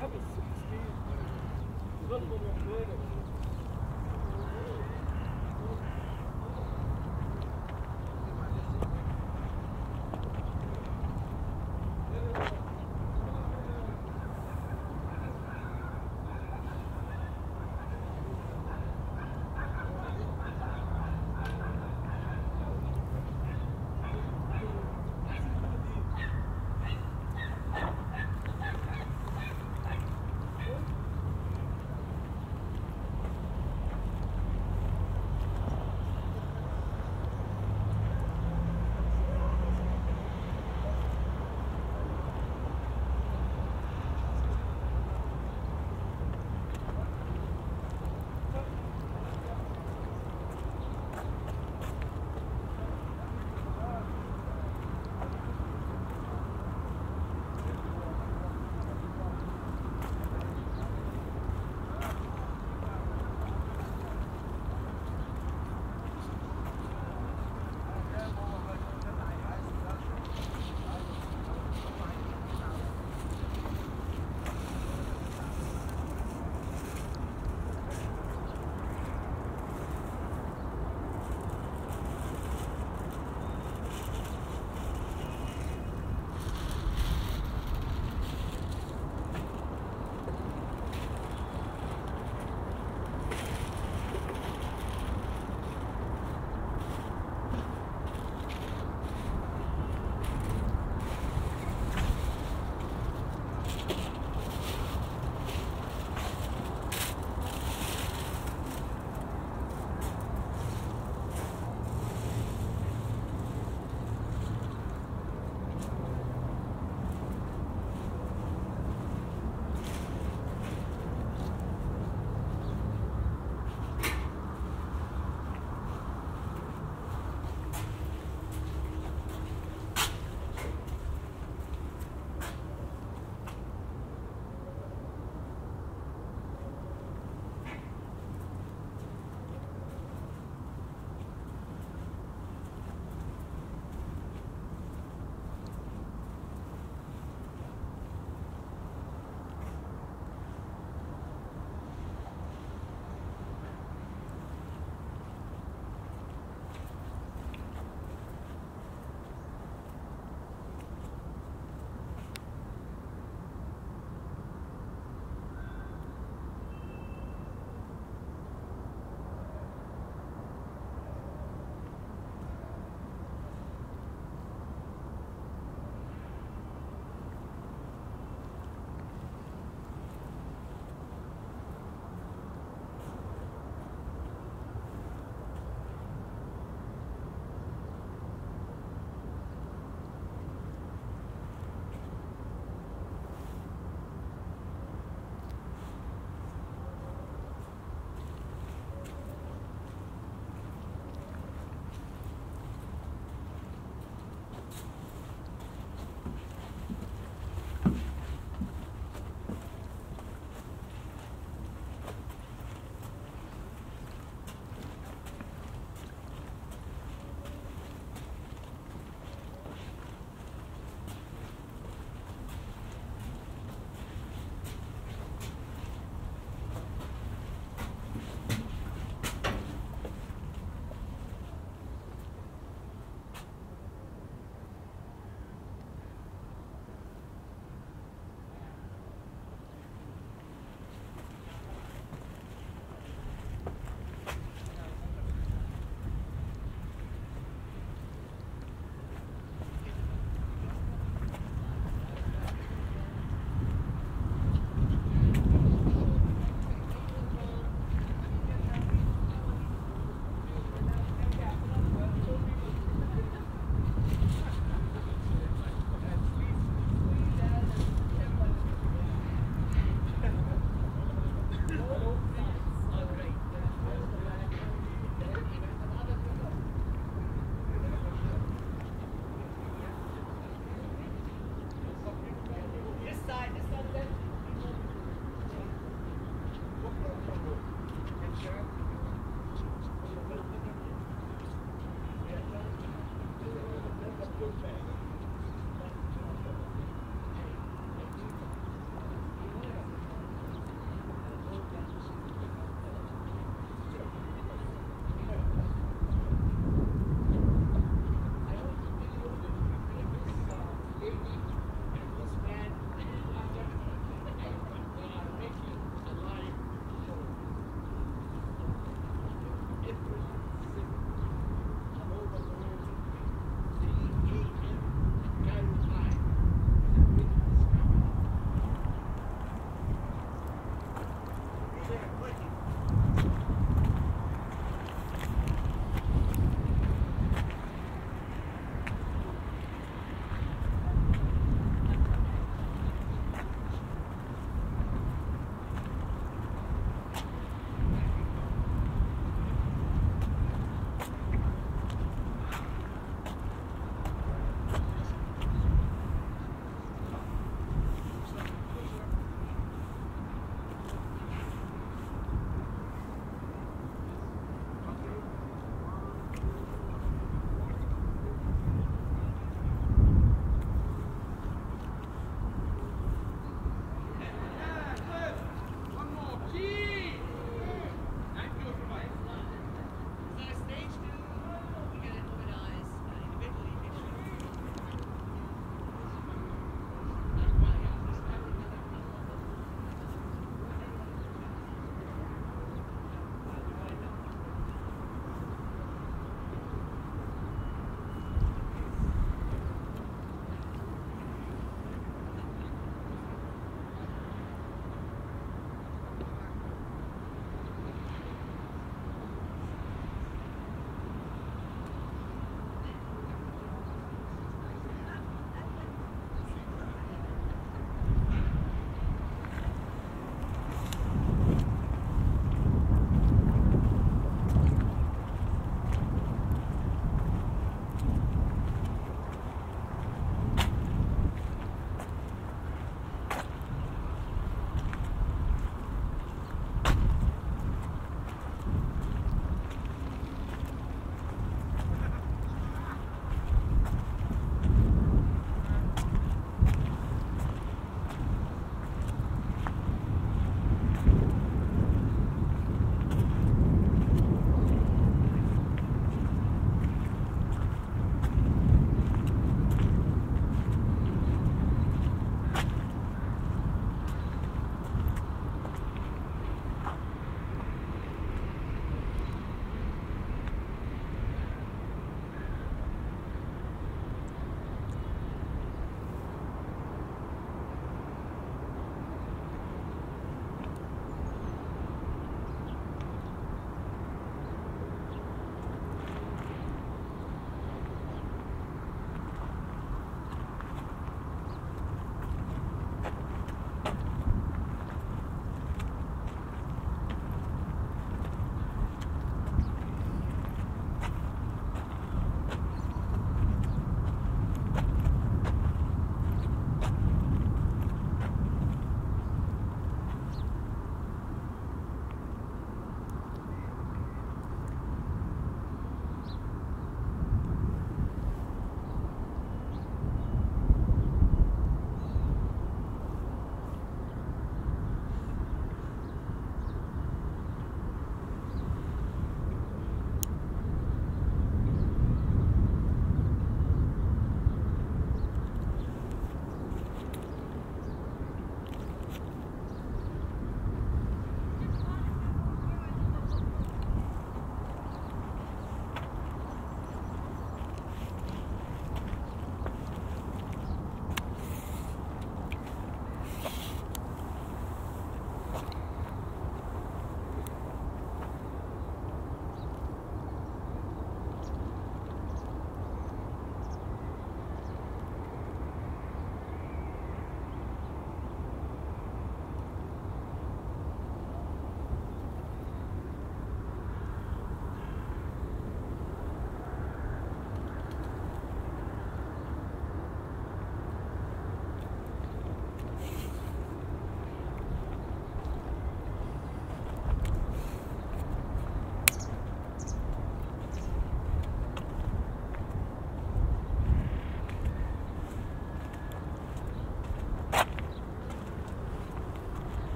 حبس ست سنين ظلما وعدوانا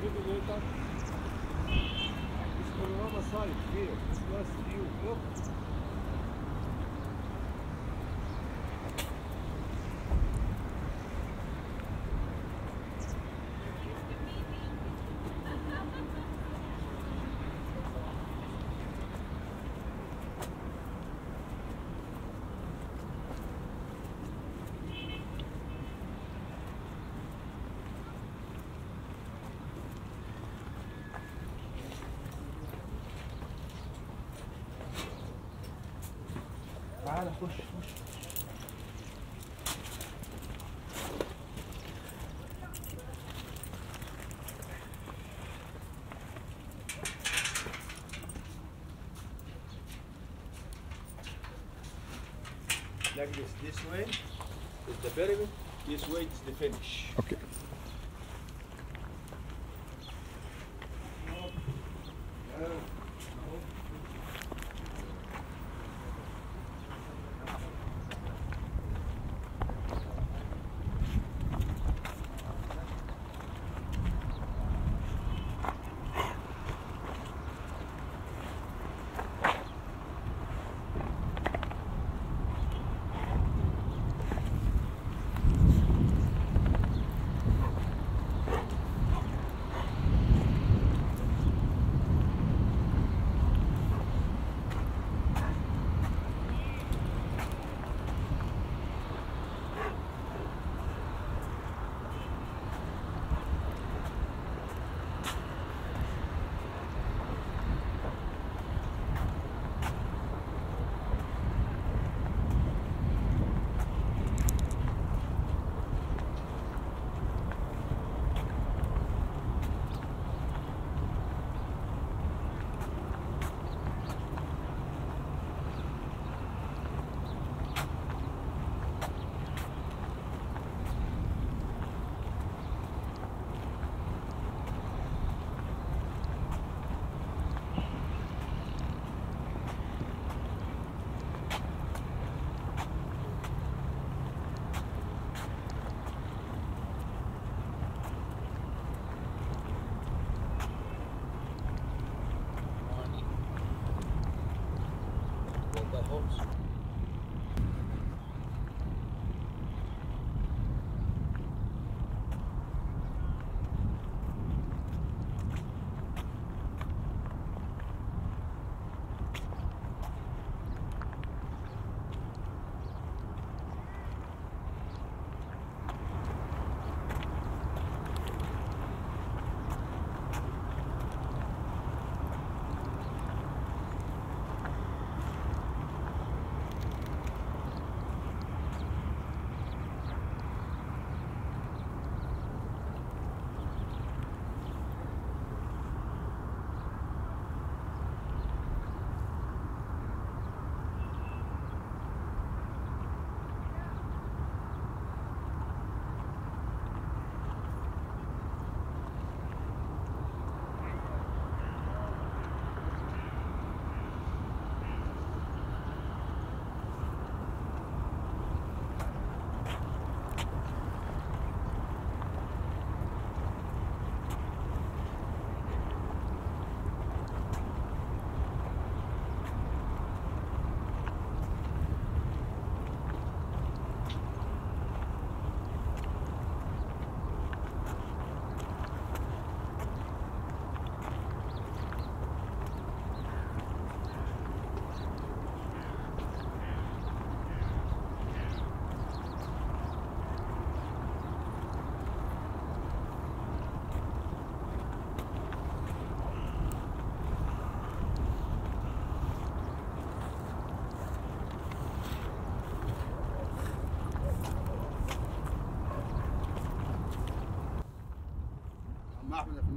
borboleta, tá? esse panorama sai, vê, lance, rio, campo, push, push. Like this, this way is the pyramid, this way is the finish. Okay. happened